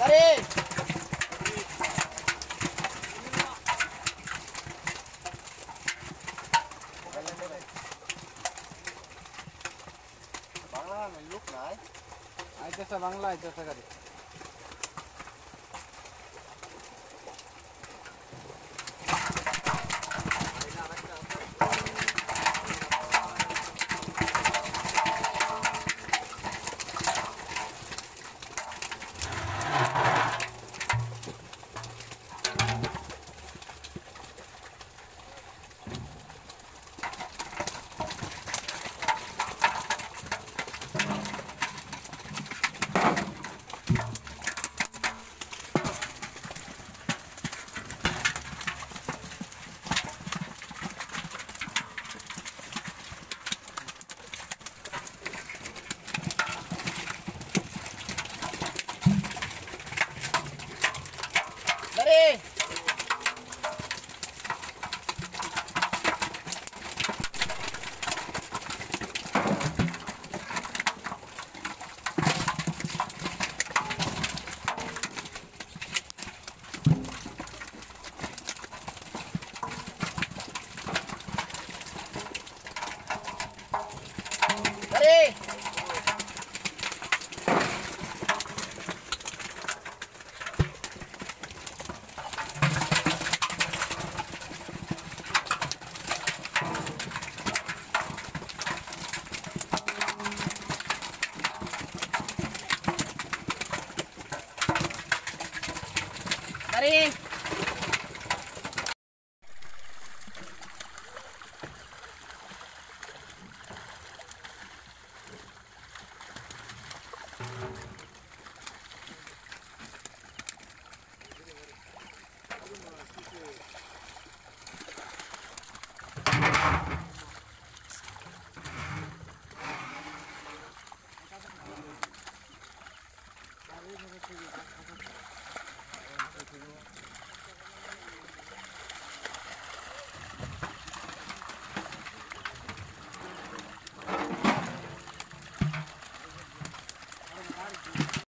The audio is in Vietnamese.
Dari! বাংলা না লোক নাই আইতেছে বাংলা আইতেছে গাড়ি đi Ready? 예. Thank you. Thank you.